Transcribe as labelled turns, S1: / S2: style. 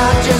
S1: I just